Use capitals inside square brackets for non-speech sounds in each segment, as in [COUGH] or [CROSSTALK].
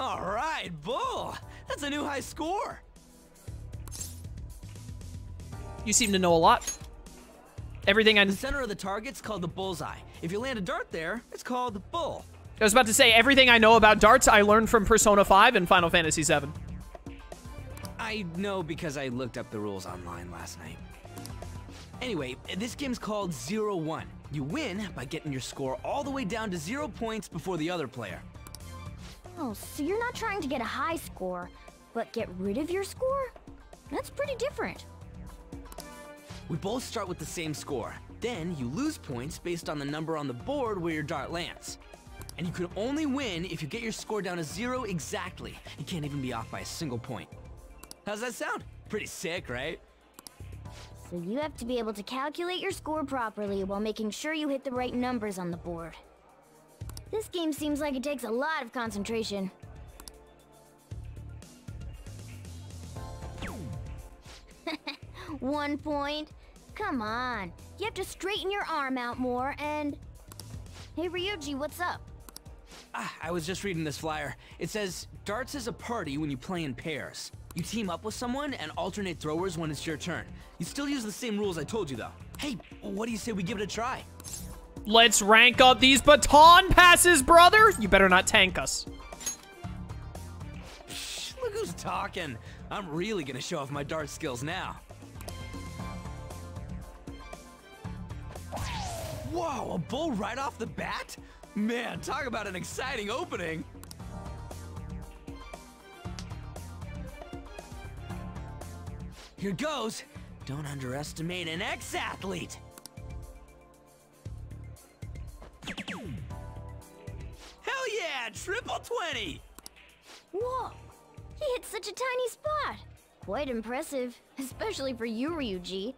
All right, Bull. That's a new high score. You seem to know a lot. Everything I... The center of the target's called the bullseye. If you land a dart there, it's called the bull. I was about to say, everything I know about darts, I learned from Persona 5 and Final Fantasy 7. I know because I looked up the rules online last night. Anyway, this game's called Zero One. You win by getting your score all the way down to zero points before the other player. Oh, so you're not trying to get a high score, but get rid of your score? That's pretty different. We both start with the same score. Then you lose points based on the number on the board where your dart lands. And you can only win if you get your score down to zero exactly. You can't even be off by a single point. How's that sound? Pretty sick, right? So you have to be able to calculate your score properly while making sure you hit the right numbers on the board. This game seems like it takes a lot of concentration. [LAUGHS] One point? Come on. You have to straighten your arm out more and... Hey Ryuji, what's up? Ah, I was just reading this flyer. It says, darts is a party when you play in pairs. You team up with someone and alternate throwers when it's your turn. You still use the same rules I told you though. Hey, what do you say we give it a try? Let's rank up these baton passes, brother! You better not tank us. Look who's talking. I'm really gonna show off my dart skills now. Whoa, a bull right off the bat? Man, talk about an exciting opening. Here goes. Don't underestimate an ex-athlete. Yeah, triple 20. Whoa! He hit such a tiny spot! Quite impressive, especially for you, Ryuji.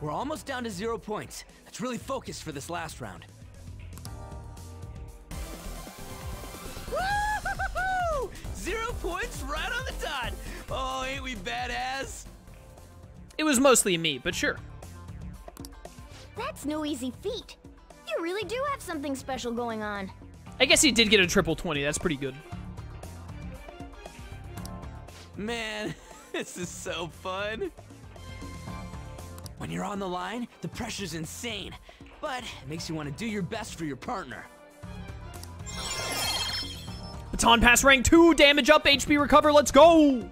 We're almost down to zero points. Let's really focus for this last round. Zero points right on the dot. Oh, ain't we badass? It was mostly me, but sure. That's no easy feat. You really do have something special going on. I guess he did get a triple 20. That's pretty good. Man, [LAUGHS] this is so fun. When you're on the line, the pressure's insane, but it makes you want to do your best for your partner. Baton pass rank 2, damage up, HP recover, let's go!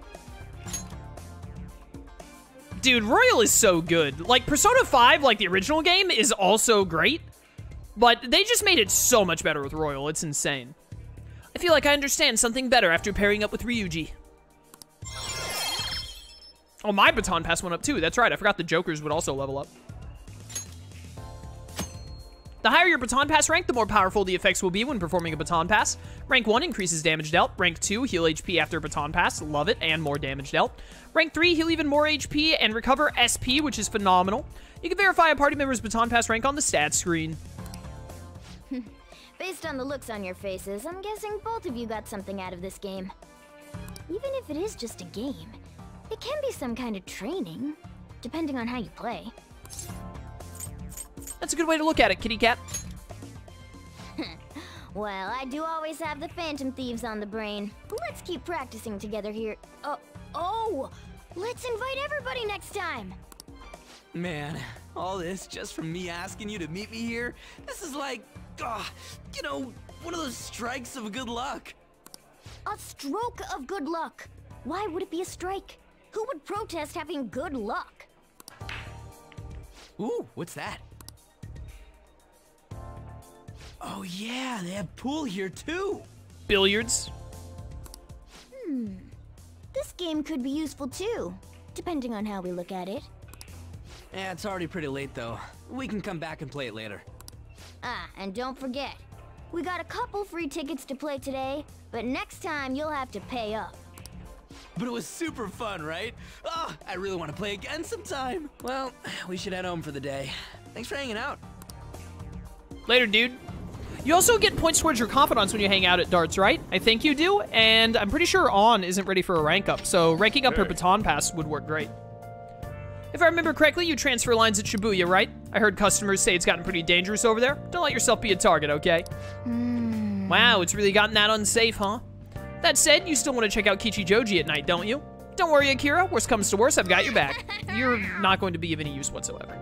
Dude, Royal is so good. Like, Persona 5, like the original game, is also great, but they just made it so much better with Royal. It's insane. I feel like I understand something better after pairing up with Ryuji. Oh, my baton pass went up too. That's right. I forgot the Jokers would also level up. The higher your baton pass rank, the more powerful the effects will be when performing a baton pass. Rank 1 increases damage dealt. Rank 2, heal HP after baton pass. Love it, and more damage dealt. Rank 3, heal even more HP and recover SP, which is phenomenal. You can verify a party member's baton pass rank on the stats screen. [LAUGHS] Based on the looks on your faces, I'm guessing both of you got something out of this game. Even if it is just a game, it can be some kind of training, depending on how you play. That's a good way to look at it, kitty cat. [LAUGHS] well, I do always have the Phantom Thieves on the brain. Let's keep practicing together here. Oh, oh! Let's invite everybody next time! Man, all this just from me asking you to meet me here? This is like, ah, you know, one of those strikes of good luck. A stroke of good luck. Why would it be a strike? Who would protest having good luck? Ooh, what's that? Oh yeah, they have pool here too. Billiards. Hmm. This game could be useful too, depending on how we look at it. Yeah, it's already pretty late though. We can come back and play it later. Ah, and don't forget, we got a couple free tickets to play today, but next time you'll have to pay up. But it was super fun, right? Oh, I really want to play again sometime. Well, we should head home for the day. Thanks for hanging out. Later, dude. You also get points towards your confidence when you hang out at darts, right? I think you do, and I'm pretty sure Ann isn't ready for a rank up, so ranking up her baton pass would work great. If I remember correctly, you transfer lines at Shibuya, right? I heard customers say it's gotten pretty dangerous over there. Don't let yourself be a target, okay? Hmm. Wow, it's really gotten that unsafe, huh? That said, you still want to check out Kichijoji at night, don't you? Don't worry, Akira. Worst comes to worst, I've got your back. [LAUGHS] You're not going to be of any use whatsoever.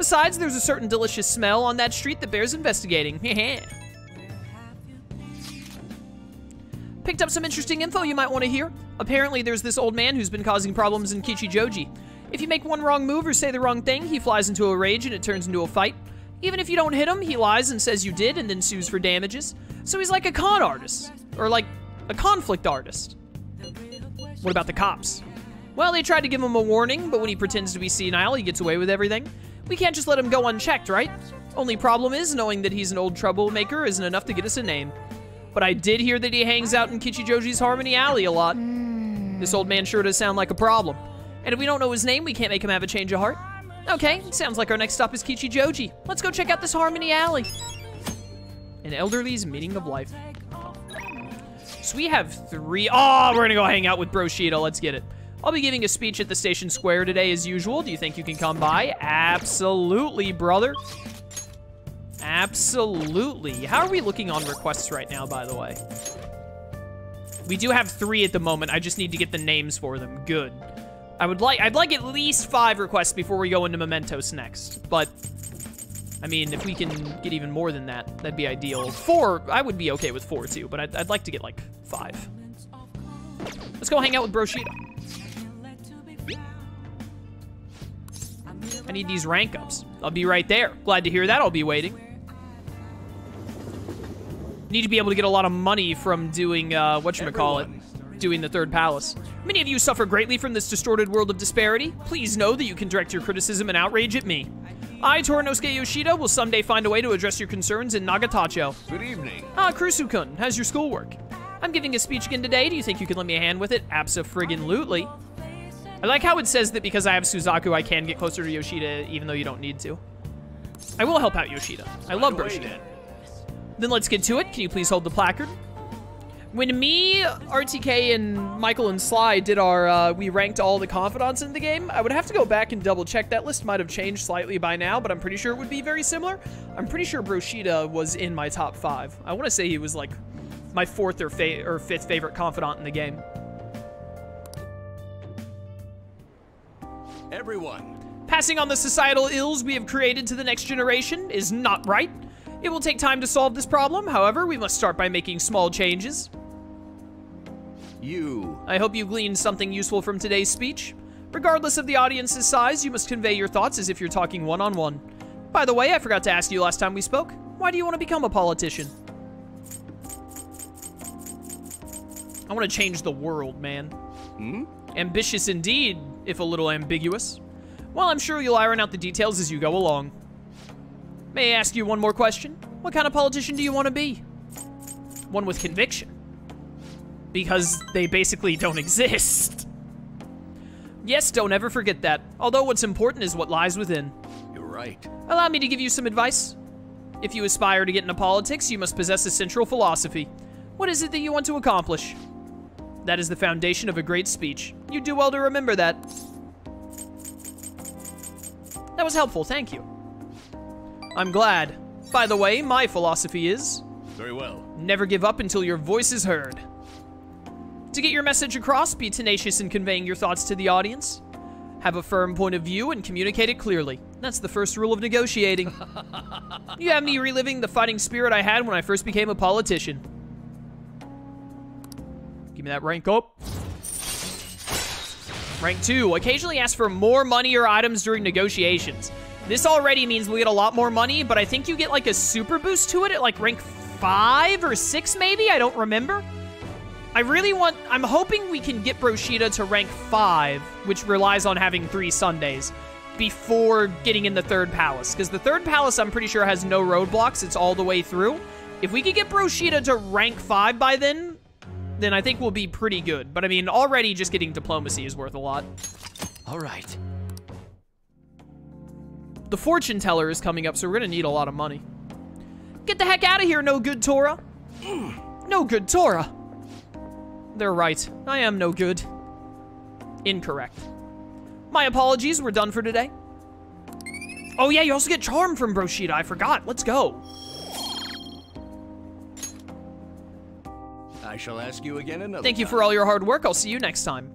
Besides, there's a certain delicious smell on that street that bears investigating. [LAUGHS] Picked up some interesting info you might want to hear. Apparently, there's this old man who's been causing problems in Kichijoji. If you make one wrong move or say the wrong thing, he flies into a rage and it turns into a fight. Even if you don't hit him, he lies and says you did and then sues for damages. So he's like a con artist. Or like a conflict artist. What about the cops? Well, they tried to give him a warning, but when he pretends to be senile, he gets away with everything. We can't just let him go unchecked, right? Only problem is, knowing that he's an old troublemaker isn't enough to get us a name. But I did hear that he hangs out in Kichijoji's Harmony Alley a lot. This old man sure does sound like a problem. And if we don't know his name, we can't make him have a change of heart. Okay, sounds like our next stop is Kichijoji. Let's go check out this Harmony Alley. An elderly's meaning of life. So we have three. Oh, we're gonna go hang out with Broshida. Let's get it. I'll be giving a speech at the station square today as usual. Do you think you can come by? Absolutely, brother. Absolutely. How are we looking on requests right now, by the way? We do have three at the moment. I just need to get the names for them. Good. I would like, I'd like at least five requests before we go into Mementos next. But, I mean, if we can get even more than that, that'd be ideal. Four, I would be okay with four too, but I'd, I'd like to get like five. Let's go hang out with Broshida. I need these rank ups. I'll be right there. Glad to hear that. I'll be waiting. Need to be able to get a lot of money from doing, uh, whatchamacallit, doing the third palace. Many of you suffer greatly from this distorted world of disparity. Please know that you can direct your criticism and outrage at me. I, Toranosuke Yoshida, will someday find a way to address your concerns in Nagatacho. Good evening. Ah, Kurusu-kun, how's your schoolwork? I'm giving a speech again today. Do you think you can lend me a hand with it? Abso-friggin-lutely. I like how it says that because I have Suzaku, I can get closer to Yoshida, even though you don't need to. I will help out Yoshida. I love Away Broshida. then. Then let's get to it. Can you please hold the placard? When me, RTK, and Michael and Sly did our, uh, we ranked all the confidants in the game, I would have to go back and double check. That list might have changed slightly by now, but I'm pretty sure it would be very similar. I'm pretty sure Broshida was in my top five. I want to say he was like my fourth or, fa or fifth favorite confidant in the game. Everyone, Passing on the societal ills we have created to the next generation is not right. It will take time to solve this problem. However, we must start by making small changes. you. I hope you gleaned something useful from today's speech. Regardless of the audience's size, you must convey your thoughts as if you're talking one-on-one. By the way, I forgot to ask you last time we spoke. Why do you want to become a politician? I want to change the world, man. Hmm? Ambitious indeed, if a little ambiguous. Well, I'm sure you'll iron out the details as you go along. May I ask you one more question? What kind of politician do you want to be? One with conviction. Because they basically don't [LAUGHS] exist. Yes, don't ever forget that. Although what's important is what lies within. You're right. Allow me to give you some advice. If you aspire to get into politics, you must possess a central philosophy. What is it that you want to accomplish? That is the foundation of a great speech. You do well to remember that. That was helpful, thank you. I'm glad. By the way, my philosophy is Very well. never give up until your voice is heard. To get your message across, be tenacious in conveying your thoughts to the audience. Have a firm point of view and communicate it clearly. That's the first rule of negotiating. [LAUGHS] you have me reliving the fighting spirit I had when I first became a politician. Give me that rank up. Rank 2. Occasionally ask for more money or items during negotiations. This already means we get a lot more money, but I think you get like a super boost to it at like rank 5 or 6 maybe? I don't remember. I really want... I'm hoping we can get Broshida to rank 5, which relies on having 3 Sundays, before getting in the third palace. Because the third palace, I'm pretty sure, has no roadblocks. It's all the way through. If we could get Broshida to rank 5 by then, then I think we'll be pretty good. But I mean, already just getting diplomacy is worth a lot. All right. The fortune teller is coming up, so we're gonna need a lot of money. Get the heck out of here, no good Tora. No good Tora. They're right. I am no good. Incorrect. My apologies, we're done for today. Oh yeah, you also get Charm from Broshita, I forgot. Let's go. I shall ask you again another Thank you time. for all your hard work. I'll see you next time.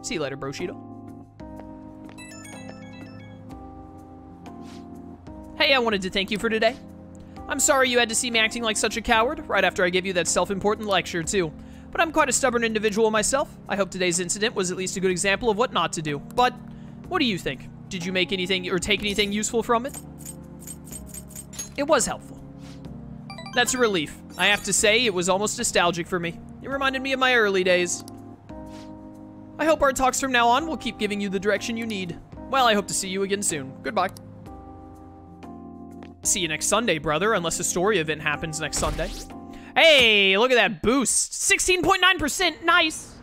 See you later, Broshida. Hey, I wanted to thank you for today. I'm sorry you had to see me acting like such a coward right after I gave you that self-important lecture, too. But I'm quite a stubborn individual myself. I hope today's incident was at least a good example of what not to do. But what do you think? Did you make anything or take anything useful from it? It was helpful. That's a relief. I have to say, it was almost nostalgic for me. It reminded me of my early days. I hope our talks from now on will keep giving you the direction you need. Well, I hope to see you again soon. Goodbye. See you next Sunday, brother, unless a story event happens next Sunday. Hey, look at that boost. 16.9%, nice.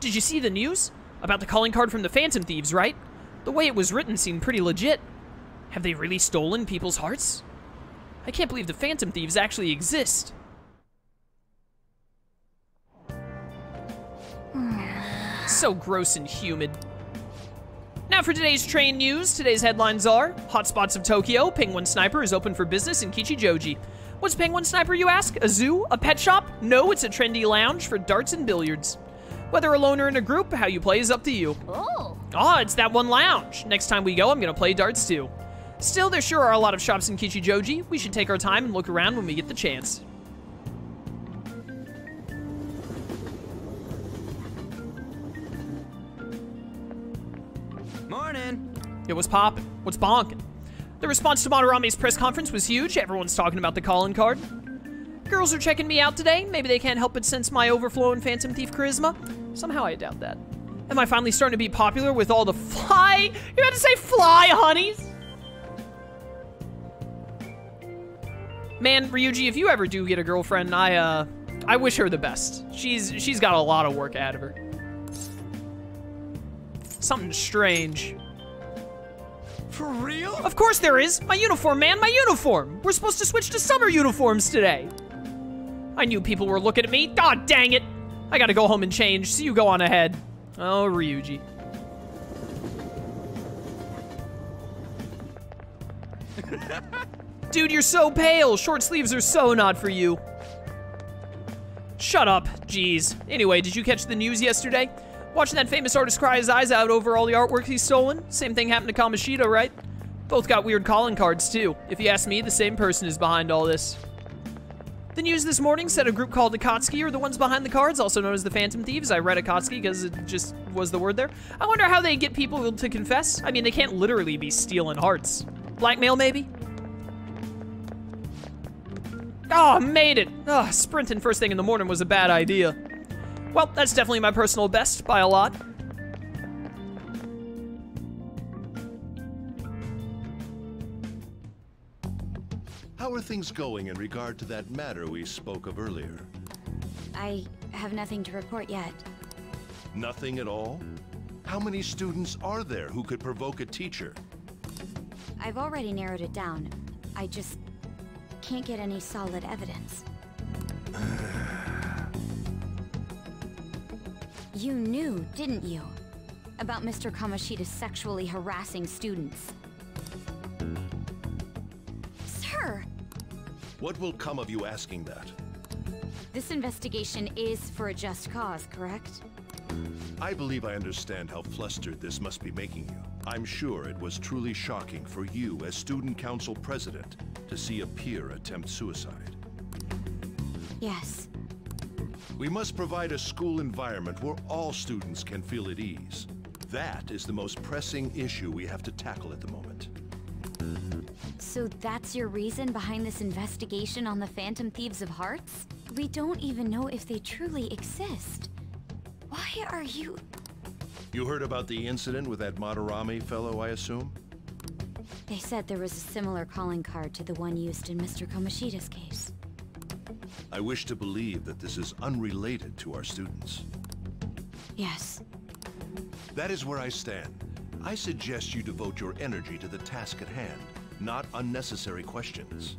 Did you see the news? About the calling card from the Phantom Thieves, right? The way it was written seemed pretty legit. Have they really stolen people's hearts? I can't believe the Phantom Thieves actually exist. so gross and humid. Now for today's train news. Today's headlines are Hotspots of Tokyo, Penguin Sniper is open for business in Kichijoji. What's Penguin Sniper, you ask? A zoo? A pet shop? No, it's a trendy lounge for darts and billiards. Whether alone or in a group, how you play is up to you. Oh, Ah, it's that one lounge. Next time we go, I'm gonna play darts too. Still, there sure are a lot of shops in Kichijoji. We should take our time and look around when we get the chance. Morning. It was poppin'. What's bonkin'? The response to Madarame's press conference was huge. Everyone's talking about the calling card. Girls are checking me out today. Maybe they can't help but sense my overflowing Phantom Thief charisma. Somehow I doubt that. Am I finally starting to be popular with all the fly? You had to say fly, honeys? Man, Ryuji, if you ever do get a girlfriend, I, uh, I wish her the best. She's, she's got a lot of work ahead of her. Something strange. For real? Of course there is. My uniform, man, my uniform. We're supposed to switch to summer uniforms today. I knew people were looking at me. God dang it. I gotta go home and change, so you go on ahead. Oh, Ryuji. [LAUGHS] Dude, you're so pale. Short sleeves are so not for you. Shut up. Jeez. Anyway, did you catch the news yesterday? Watching that famous artist cry his eyes out over all the artwork he's stolen? Same thing happened to Kamoshida, right? Both got weird calling cards, too. If you ask me, the same person is behind all this. The news this morning said a group called Akatsuki are the ones behind the cards, also known as the Phantom Thieves. I read Akatsuki because it just was the word there. I wonder how they get people to confess. I mean, they can't literally be stealing hearts. Blackmail, maybe? Oh, made it! Oh, sprinting first thing in the morning was a bad idea. Well, that's definitely my personal best by a lot. How are things going in regard to that matter we spoke of earlier? I have nothing to report yet. Nothing at all? How many students are there who could provoke a teacher? I've already narrowed it down. I just can't get any solid evidence. you knew, didn't you? About Mr. Kamoshida sexually harassing students. Sir! What will come of you asking that? This investigation is for a just cause, correct? I believe I understand how flustered this must be making you. I'm sure it was truly shocking for you as student council president to see a peer attempt suicide. Yes. We must provide a school environment where all students can feel at ease. That is the most pressing issue we have to tackle at the moment. So that's your reason behind this investigation on the Phantom Thieves of Hearts? We don't even know if they truly exist. Why are you... You heard about the incident with that Madarame fellow, I assume? They said there was a similar calling card to the one used in Mr. Kamoshida's case. I wish to believe that this is unrelated to our students. Yes. That is where I stand. I suggest you devote your energy to the task at hand, not unnecessary questions.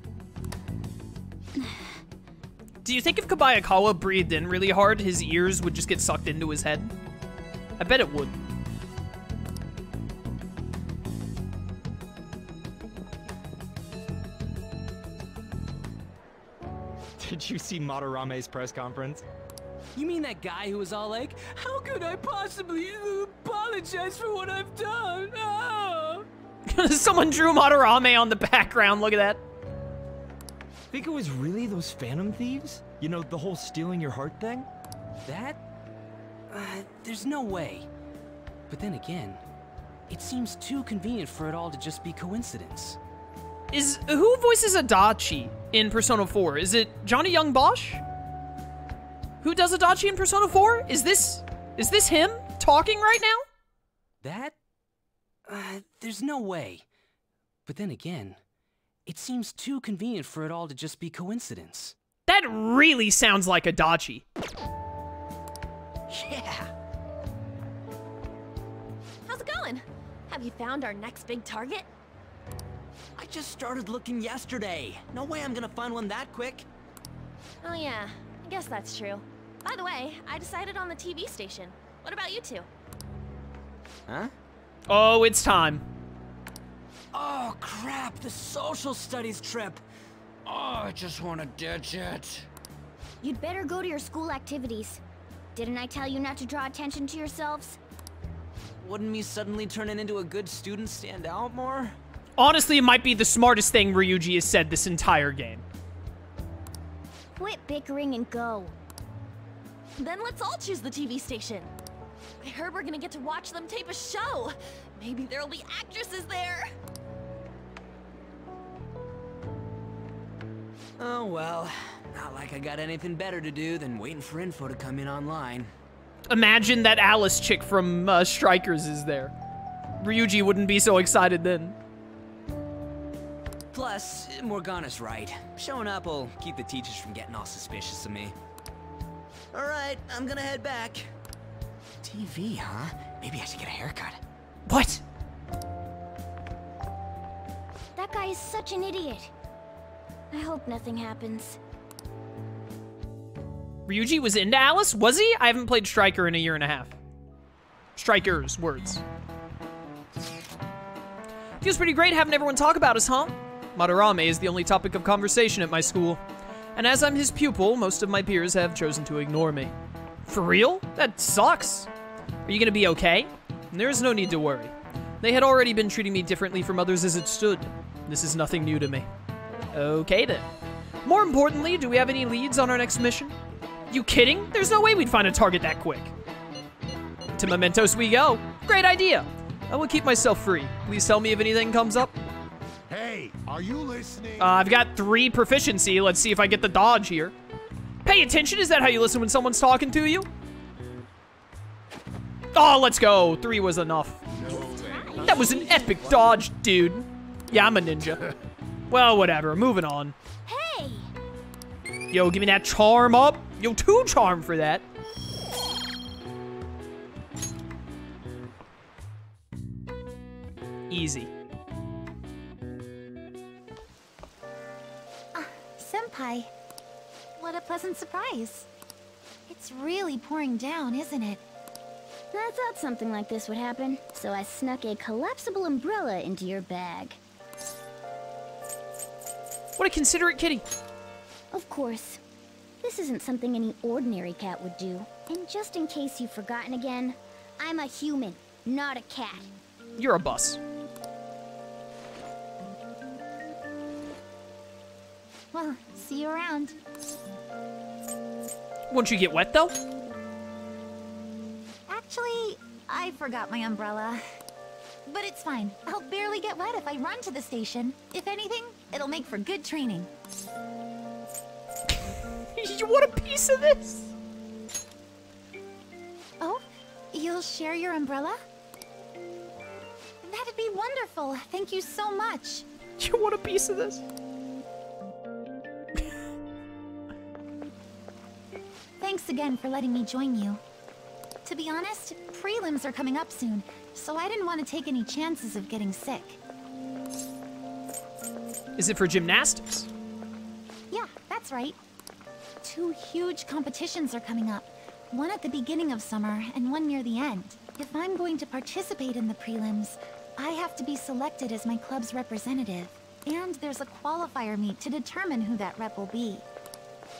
[SIGHS] Do you think if Kobayakawa breathed in really hard, his ears would just get sucked into his head? I bet it would. [LAUGHS] Did you see Madarame's press conference? You mean that guy who was all like, How could I possibly apologize for what I've done? Oh. [LAUGHS] Someone drew Madarame on the background. Look at that. Think it was really those Phantom Thieves? You know, the whole stealing your heart thing? That? Uh, there's no way. But then again, it seems too convenient for it all to just be coincidence. Is who voices Adachi in Persona 4? Is it Johnny Yong Bosch? Who does Adachi in Persona 4? Is this is this him talking right now? That? Uh, there's no way. But then again, it seems too convenient for it all to just be coincidence. That really sounds like Adachi. Yeah. How's it going? Have you found our next big target? I just started looking yesterday. No way I'm gonna find one that quick. Oh yeah, I guess that's true. By the way, I decided on the TV station. What about you two? Huh? Oh, it's time. Oh crap, the social studies trip. Oh, I just wanna ditch it. You'd better go to your school activities. Didn't I tell you not to draw attention to yourselves? Wouldn't me suddenly turning into a good student stand out more? Honestly, it might be the smartest thing Ryuji has said this entire game. Quit bickering and go. Then let's all choose the TV station. I heard we're gonna get to watch them tape a show. Maybe there'll be actresses there. Oh well, not like I got anything better to do than waiting for info to come in online. Imagine that Alice chick from uh, Strikers is there. Ryuji wouldn't be so excited then. Plus, Morgana's right. Showing up will keep the teachers from getting all suspicious of me. Alright, I'm gonna head back. TV, huh? Maybe I should get a haircut. What? That guy is such an idiot. I hope nothing happens. Ryuji was into Alice? Was he? I haven't played Striker in a year and a half. Strikers, words. Feels pretty great having everyone talk about us, huh? Madarame is the only topic of conversation at my school. And as I'm his pupil, most of my peers have chosen to ignore me. For real? That sucks. Are you gonna be okay? There is no need to worry. They had already been treating me differently from others as it stood. This is nothing new to me. Okay then. More importantly, do we have any leads on our next mission? You kidding? There's no way we'd find a target that quick. To Mementos we go. Great idea. I will keep myself free. Please tell me if anything comes up. Hey, are you listening? Uh, I've got three proficiency. Let's see if I get the dodge here. Pay attention. Is that how you listen when someone's talking to you? Oh, let's go. Three was enough. That was an epic dodge, dude. Yeah, I'm a ninja. [LAUGHS] Well, whatever. Moving on. Hey! Yo, give me that charm up. Yo, two charm for that. Easy. Ah, Senpai, what a pleasant surprise. It's really pouring down, isn't it? I thought something like this would happen, so I snuck a collapsible umbrella into your bag. What a considerate kitty. Of course. This isn't something any ordinary cat would do. And just in case you've forgotten again, I'm a human, not a cat. You're a bus. Well, see you around. Won't you get wet, though? Actually, I forgot my umbrella. But it's fine. I'll barely get wet if I run to the station. If anything, it'll make for good training. You want a piece of this? Oh, you'll share your umbrella? That'd be wonderful. Thank you so much. You want a piece of this? Thanks again for letting me join you. To be honest, prelims are coming up soon, so I didn't want to take any chances of getting sick. Is it for gymnastics? Yeah, that's right. Two huge competitions are coming up. One at the beginning of summer and one near the end. If I'm going to participate in the prelims, I have to be selected as my club's representative. And there's a qualifier meet to determine who that rep will be.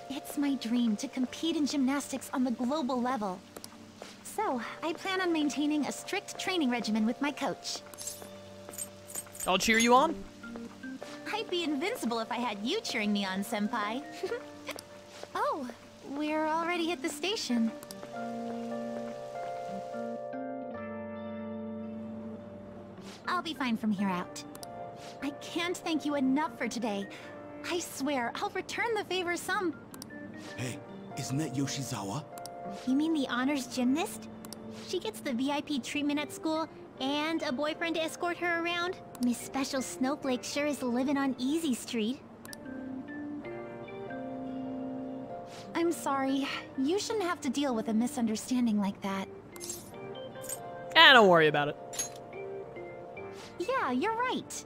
It's my dream to compete in gymnastics on the global level. So, I plan on maintaining a strict training regimen with my coach. I'll cheer you on. I'd be invincible if I had you cheering me on, Senpai. [LAUGHS] we're already at the station. I'll be fine from here out. I can't thank you enough for today. I swear, I'll return the favor some... Hey, isn't that Yoshizawa? You mean the honors gymnast? She gets the VIP treatment at school and a boyfriend to escort her around? Miss Special Snowflake sure is living on Easy Street. I'm sorry. You shouldn't have to deal with a misunderstanding like that. Eh, don't worry about it. Yeah, you're right.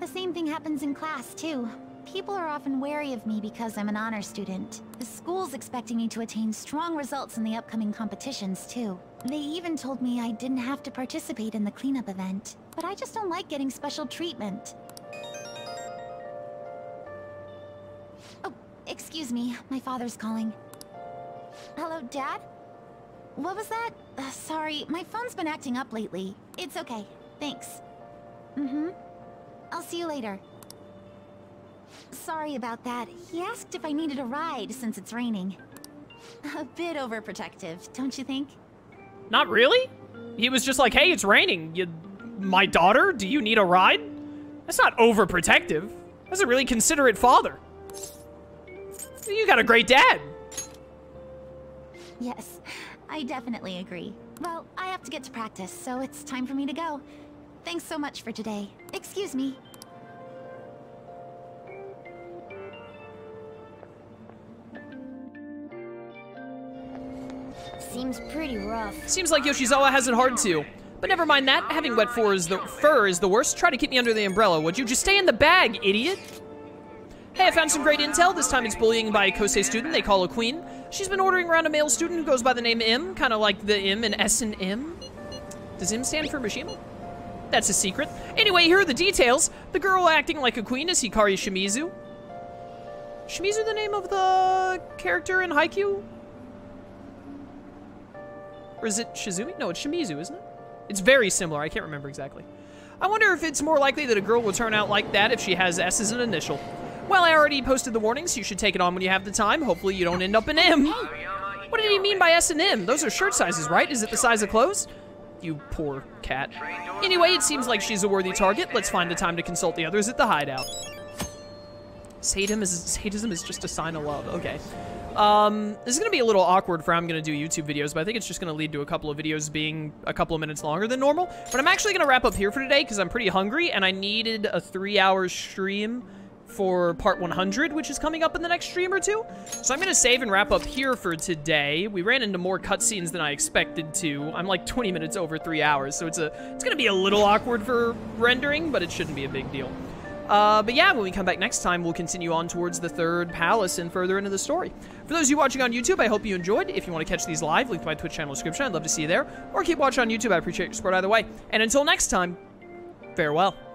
The same thing happens in class, too. People are often wary of me because I'm an honor student. The school's expecting me to attain strong results in the upcoming competitions, too. They even told me I didn't have to participate in the cleanup event. But I just don't like getting special treatment. Excuse me. My father's calling. Hello, Dad? What was that? Uh, sorry, my phone's been acting up lately. It's okay. Thanks. Mm-hmm. I'll see you later. Sorry about that. He asked if I needed a ride since it's raining. A bit overprotective, don't you think? Not really? He was just like, hey, it's raining. You, my daughter, do you need a ride? That's not overprotective. That's a really considerate father. You got a great dad. Yes, I definitely agree. Well, I have to get to practice, so it's time for me to go. Thanks so much for today. Excuse me. Seems pretty rough. Seems like Yoshizawa has it hard too. But never mind that. Having wet fur is the fur is the worst. Try to keep me under the umbrella, would you? Just stay in the bag, idiot. Hey, I found some great intel. This time it's bullying by a Kosei student they call a queen. She's been ordering around a male student who goes by the name M, kind of like the M in S and M. Does M stand for Mishima? That's a secret. Anyway, here are the details. The girl acting like a queen is Hikari Shimizu. Shimizu the name of the character in Haikyuu? Or is it Shizumi? No, it's Shimizu, isn't it? It's very similar. I can't remember exactly. I wonder if it's more likely that a girl will turn out like that if she has S as an initial. Well, I already posted the warnings. You should take it on when you have the time. Hopefully you don't end up in M. What did he mean by S and M? Those are shirt sizes, right? Is it the size of clothes? You poor cat. Anyway, it seems like she's a worthy target. Let's find the time to consult the others at the hideout. Sadism is, sadism is just a sign of love. Okay. Um, this is going to be a little awkward for how I'm going to do YouTube videos, but I think it's just going to lead to a couple of videos being a couple of minutes longer than normal. But I'm actually going to wrap up here for today because I'm pretty hungry and I needed a three-hour stream for part 100, which is coming up in the next stream or two. So I'm going to save and wrap up here for today. We ran into more cutscenes than I expected to. I'm like 20 minutes over three hours, so it's a it's going to be a little awkward for rendering, but it shouldn't be a big deal. Uh, but yeah, when we come back next time, we'll continue on towards the third palace and further into the story. For those of you watching on YouTube, I hope you enjoyed. If you want to catch these live, link to my Twitch channel description. I'd love to see you there. Or keep watching on YouTube. I appreciate your support either way. And until next time, farewell.